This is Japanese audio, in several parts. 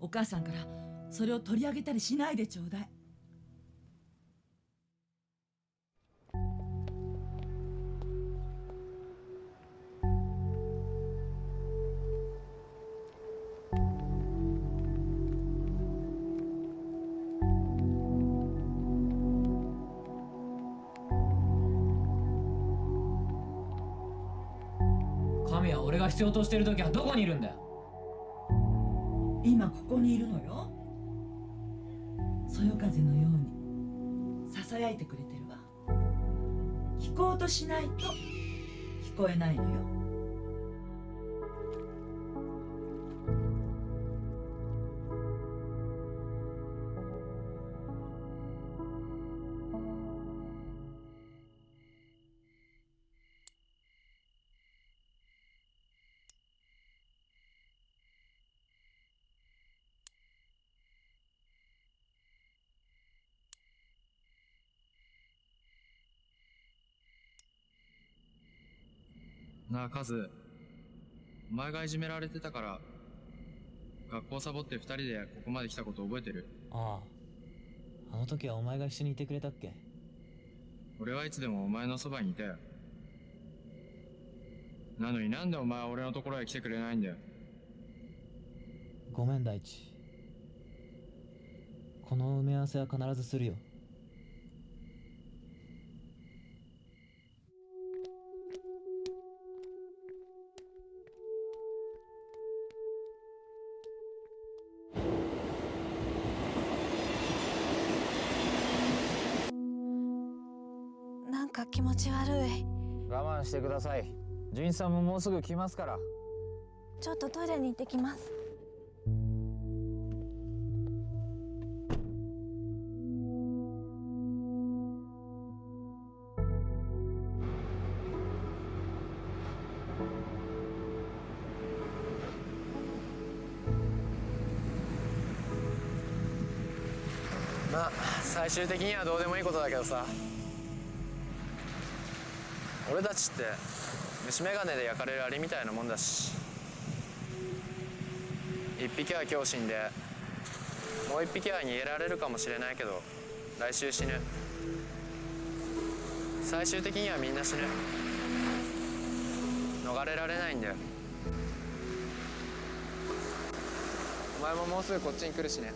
お母さんからそれを取り上げたりしないでちょうだい。神は俺が必要としてる時はどこにいるんだよ。今ここにいるのよ。そよ風のようにささやいてくれてるわ。聞こうとしないと聞こえないのよ。なあ、カズ。お前がいじめられてたから、学校サボって二人でここまで来たこと覚えてる？あああの時はお前が一緒にいてくれたっけ？俺はいつでもお前のそばにいたよ。なのになんでお前は俺のところへ来てくれないんだよ？ごめん大地この埋め合わせは必ずするよか気持ち悪い。我慢してください。純一さんももうすぐ来ますから。ちょっとトイレに行ってきます。まあ、最終的にはどうでもいいことだけどさ。俺たちって、虫眼鏡で焼かれるアリみたいなもんだし。一匹は今日死んで、もう一匹は逃げられるかもしれないけど、来週死ぬ。最終的にはみんな死ぬ。逃れられないんだよ。お前ももうすぐこっちに来るしね。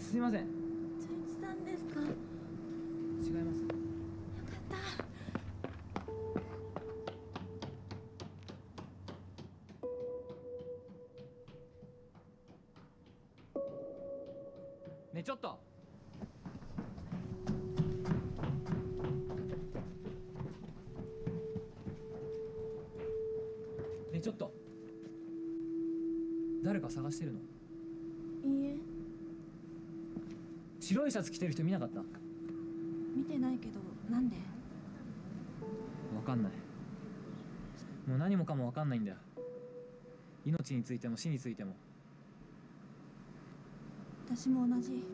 すいません。純一さんですか？違います。よかった。ねえちょっと誰か探してるの？いいえ。白いシャツ着てる人見なかった？見てないけどなんで？わかんない。もう何もかもわかんないんだよ。命についても死についても。私も同じ。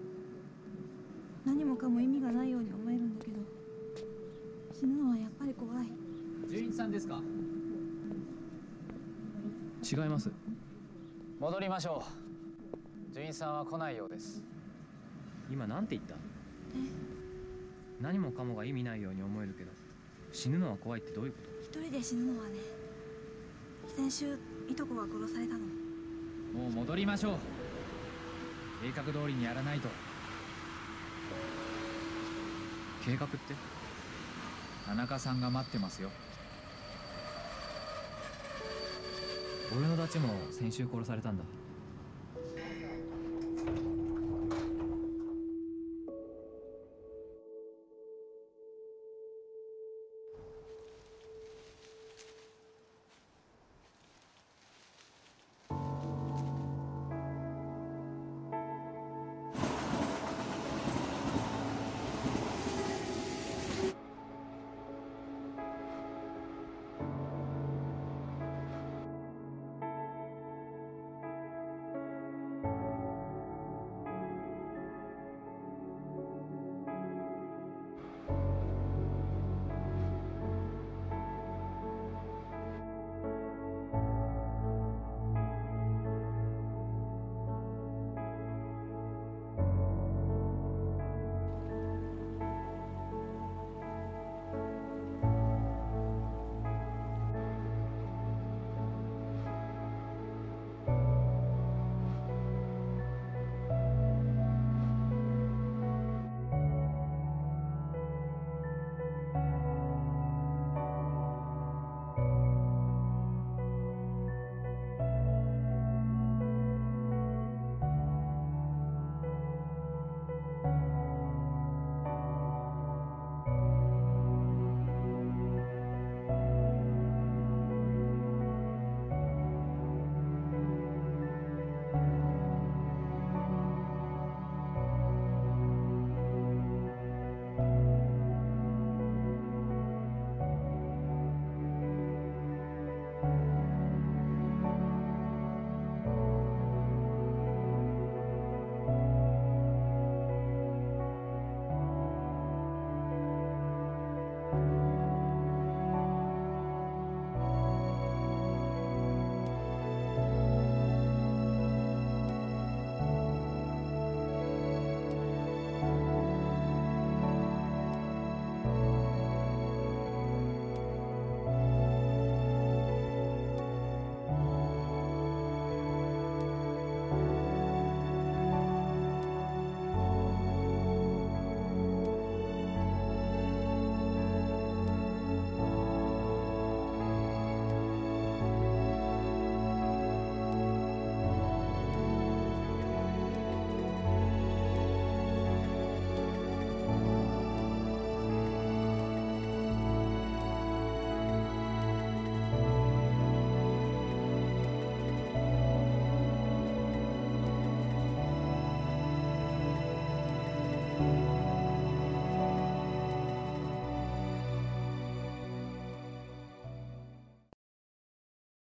何もかも意味がないように思えるんだけど。死ぬのはやっぱり怖い。純一さんですか？違います戻りましょう。純一さんは来ないようです。今なんて言った？何もかもが意味ないように思えるけど死ぬのは怖いってどういうこと？一人で死ぬのはね先週いとこが殺されたの。もう戻りましょう。計画通りにやらないと。計画って？田中さんが待ってますよ俺のダチも先週殺されたんだ。